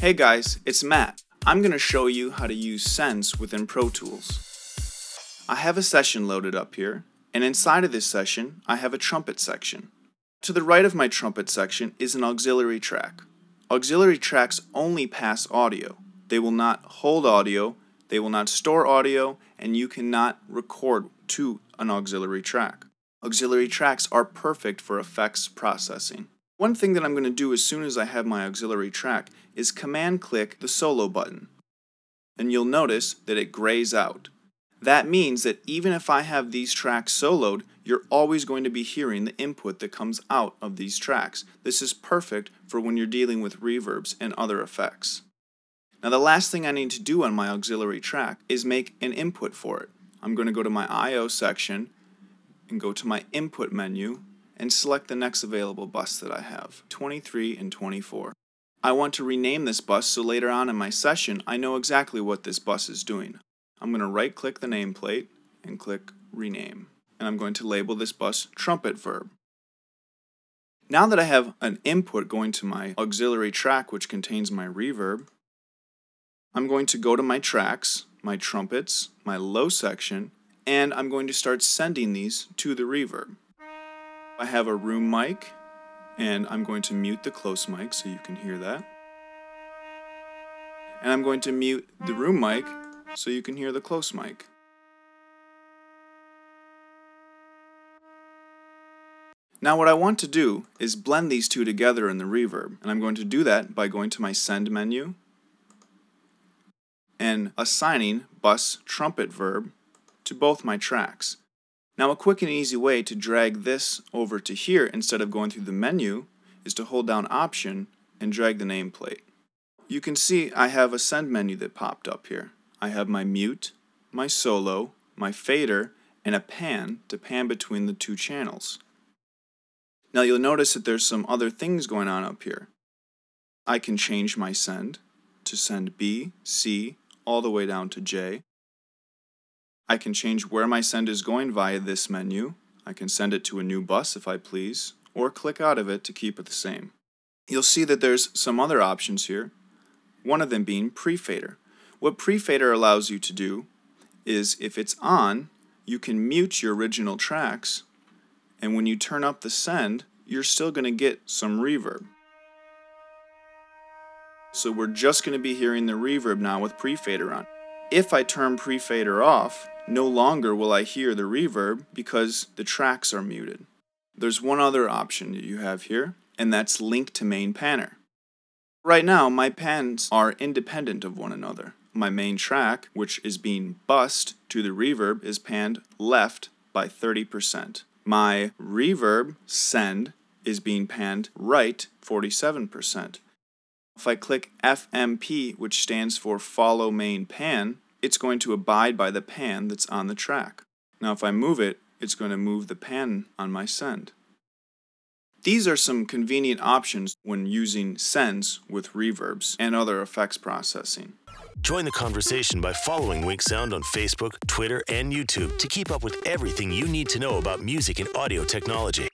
Hey guys, it's Matt. I'm going to show you how to use sends within Pro Tools. I have a session loaded up here, and inside of this session, I have a trumpet section. To the right of my trumpet section is an auxiliary track. Auxiliary tracks only pass audio. They will not hold audio, they will not store audio, and you cannot record to an auxiliary track. Auxiliary tracks are perfect for effects processing. One thing that I'm going to do as soon as I have my auxiliary track is command click the solo button. And you'll notice that it grays out. That means that even if I have these tracks soloed, you're always going to be hearing the input that comes out of these tracks. This is perfect for when you're dealing with reverbs and other effects. Now the last thing I need to do on my auxiliary track is make an input for it. I'm going to go to my I.O. section and go to my input menu and select the next available bus that I have, 23 and 24. I want to rename this bus so later on in my session I know exactly what this bus is doing. I'm going to right click the nameplate and click rename. And I'm going to label this bus trumpet verb. Now that I have an input going to my auxiliary track which contains my reverb, I'm going to go to my tracks, my trumpets, my low section, and I'm going to start sending these to the reverb. I have a room mic, and I'm going to mute the close mic so you can hear that. And I'm going to mute the room mic so you can hear the close mic. Now what I want to do is blend these two together in the reverb, and I'm going to do that by going to my send menu and assigning bus trumpet verb to both my tracks. Now a quick and easy way to drag this over to here instead of going through the menu is to hold down Option and drag the nameplate. You can see I have a send menu that popped up here. I have my mute, my solo, my fader, and a pan to pan between the two channels. Now you'll notice that there's some other things going on up here. I can change my send to send B, C, all the way down to J. I can change where my send is going via this menu. I can send it to a new bus if I please, or click out of it to keep it the same. You'll see that there's some other options here, one of them being pre-fader. What pre-fader allows you to do is if it's on, you can mute your original tracks, and when you turn up the send, you're still going to get some reverb. So we're just going to be hearing the reverb now with pre-fader on. If I turn pre-fader off, no longer will I hear the reverb because the tracks are muted. There's one other option that you have here, and that's link to main panner. Right now, my pans are independent of one another. My main track, which is being bussed to the reverb, is panned left by 30%. My reverb send is being panned right 47%. If I click FMP, which stands for follow main pan, it's going to abide by the pan that's on the track. Now if I move it, it's going to move the pan on my send. These are some convenient options when using sends with reverbs and other effects processing. Join the conversation by following WinkSound on Facebook, Twitter, and YouTube to keep up with everything you need to know about music and audio technology.